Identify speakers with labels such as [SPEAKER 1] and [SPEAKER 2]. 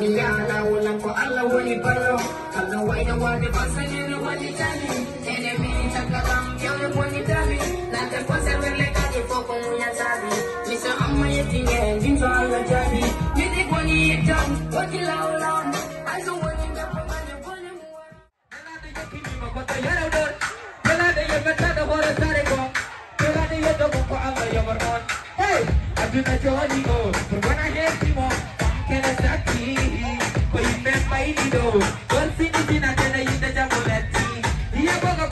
[SPEAKER 1] Miyala walang ko Allah wani baro Allah wai na wani basani na wani tani Enemy chakaram kyau wani tabi. Na ta kwasa wele kaji foko munya tabi. Misa amma yetinye jinto Allah jabi. Mini kwani yetam wani laulam Azo wani. Dapo mani wani muwa.
[SPEAKER 2] Aduna joli o, perwana hesi mo, kene saki, ko imbe Kaini do Golsi ni tena yita jamuletti Hiya boga